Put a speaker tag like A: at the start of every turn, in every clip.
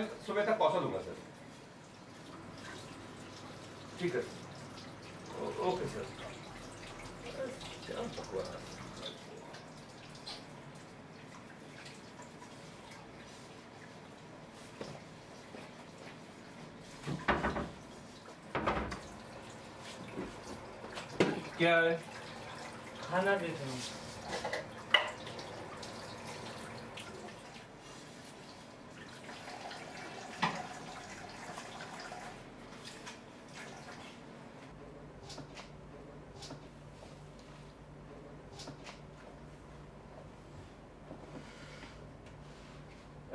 A: रुपए तक पहुँचा दूँगा, सर। ठीक है। ओ- ओके, सर। क्या है?
B: खाना देते हैं।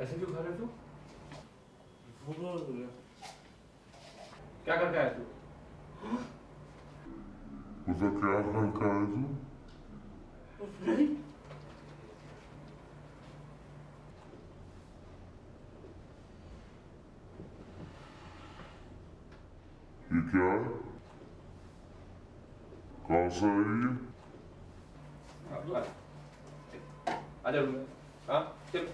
A: ऐसे क्यों खा रहे तू
B: भूख लग गया
A: क्या करके आया तू?
C: उसका क्या करके आए तू?
B: नहीं।
C: ये क्या? है कहाँ से आई है
A: आ जा रूम हाँ चल।